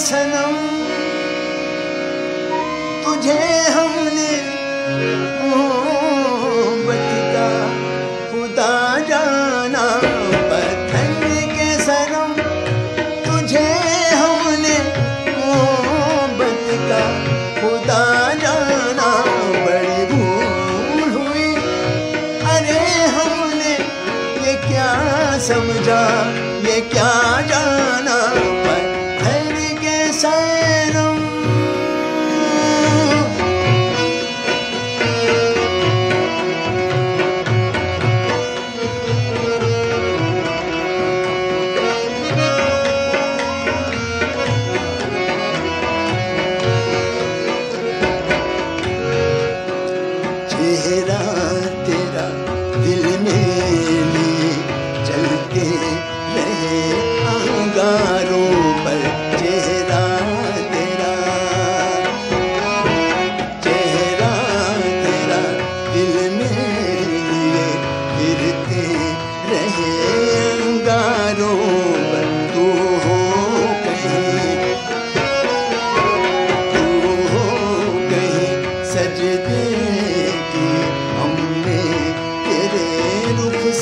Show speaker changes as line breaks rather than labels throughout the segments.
सनम, तुझे हमने बतिका खुदा जाना। पथन के सनम, तुझे हमने ओ बतिका खुदा जाना। बड़ी भूल हुई, अरे हमने ये क्या समझा, ये क्या जाना? say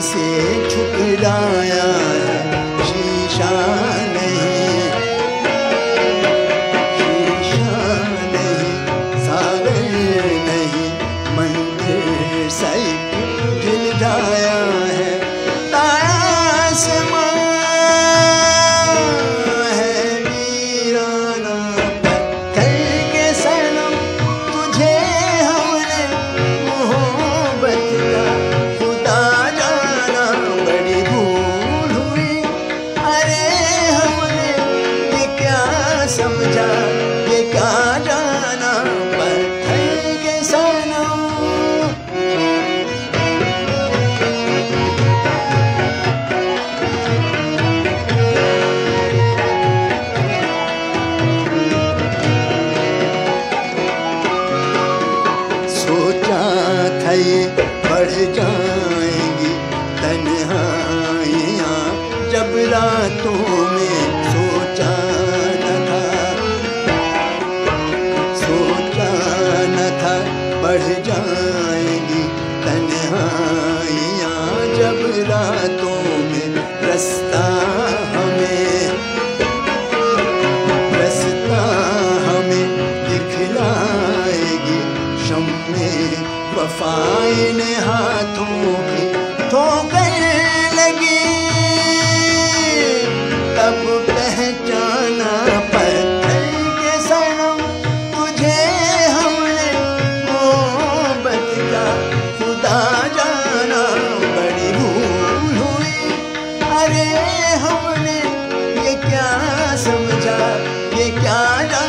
से ठुकराया down. बढ़ जाएँगी तन्हाइयाँ जब रातों में रस्ता हमें रस्ता हमें दिखलाएगी। शम्मे वफाइन हाथों की तो गई नि